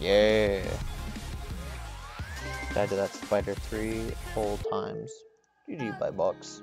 Yeah. Died to that spider three whole times. GG by box.